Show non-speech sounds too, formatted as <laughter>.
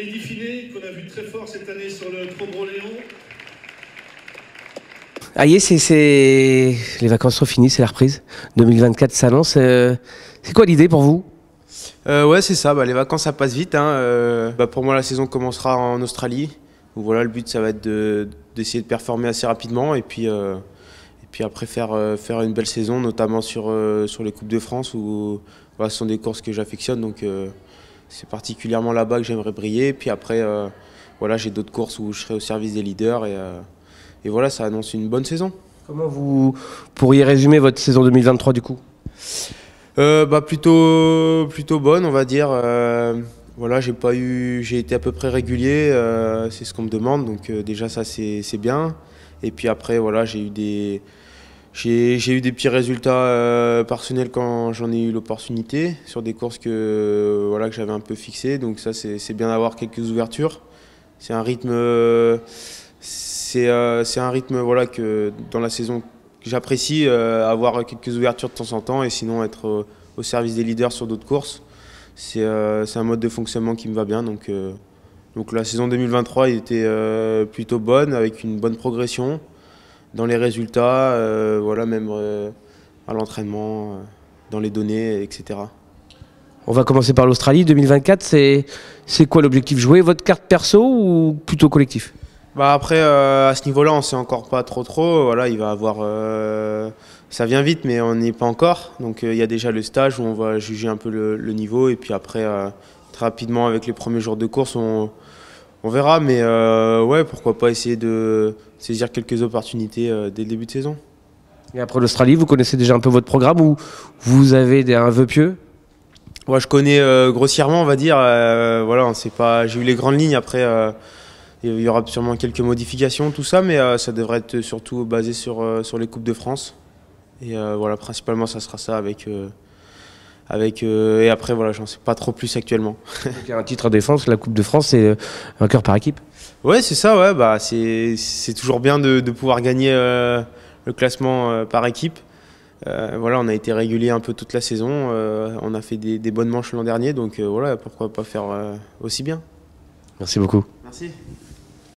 Qu'on a vu très fort cette année sur le Pro Léon. Aïe, c'est les vacances sont finies, c'est la reprise. 2024 s'annonce. Euh, c'est quoi l'idée pour vous? Euh, Ouais, c'est ça. Bah, les vacances, ça passe vite. Hein. Euh, bah, pour moi, la saison commencera en Australie. voilà, le but, ça va être d'essayer de, performer assez rapidement et puis, et puis après faire, faire une belle saison, notamment sur, sur les Coupes de France où voilà, ce sont des courses que j'affectionne. Donc c'est particulièrement là-bas que j'aimerais briller. Puis après, voilà, j'ai d'autres courses où je serai au service des leaders et et voilà, ça annonce une bonne saison. Comment vous pourriez résumer votre saison 2023 du coup? Euh, bah plutôt plutôt bonne on va dire euh, voilà j'ai pas eu j'ai été à peu près régulier euh, c'est ce qu'on me demande donc déjà ça c'est bien et puis après voilà j'ai eu des j'ai eu des petits résultats personnels quand j'en ai eu l'opportunité sur des courses que voilà que j'avais un peu fixées donc ça c'est bien d'avoir quelques ouvertures c'est un rythme euh, un rythme voilà, que dans la saison j'apprécie, euh, avoir quelques ouvertures de temps en temps et sinon être euh, au service des leaders sur d'autres courses. C'est un mode de fonctionnement qui me va bien. Donc, donc la saison 2023 était plutôt bonne, avec une bonne progression dans les résultats, voilà, même à l'entraînement, dans les données, etc. On va commencer par l'Australie 2024. C'est quoi l'objectif? Jouer votre carte perso ou plutôt collectif? Bah après, euh, à ce niveau-là, on sait encore pas trop trop. Voilà, il va avoir. Euh, ça vient vite, mais on n'y est pas encore. Donc euh, il y a déjà le stage où on va juger un peu le, niveau. Et puis après, très rapidement, avec les premiers jours de course, on, on verra. Mais ouais, pourquoi pas essayer de saisir quelques opportunités dès le début de saison. Et après l'Australie, vous connaissez déjà un peu votre programme ou vous avez des, un vœu pieux? Moi, je connais grossièrement, on va dire. voilà, on sait pas. J'ai eu les grandes lignes après. Il y aura sûrement quelques modifications, tout ça, mais euh, ça devrait être surtout basé sur, euh, sur les Coupes de France. Et euh, voilà, principalement, ça sera ça avec. Avec et après, voilà, j'en sais pas trop plus actuellement. <laughs> Il y a un titre à défense, la Coupe de France, c'est un cœur par équipe Ouais, c'est ça, ouais, bah, c'est toujours bien de, de pouvoir gagner le classement par équipe. voilà, on a été régulier un peu toute la saison. on a fait des, des bonnes manches l'an dernier, donc voilà, pourquoi pas faire aussi bien. Merci beaucoup. Merci.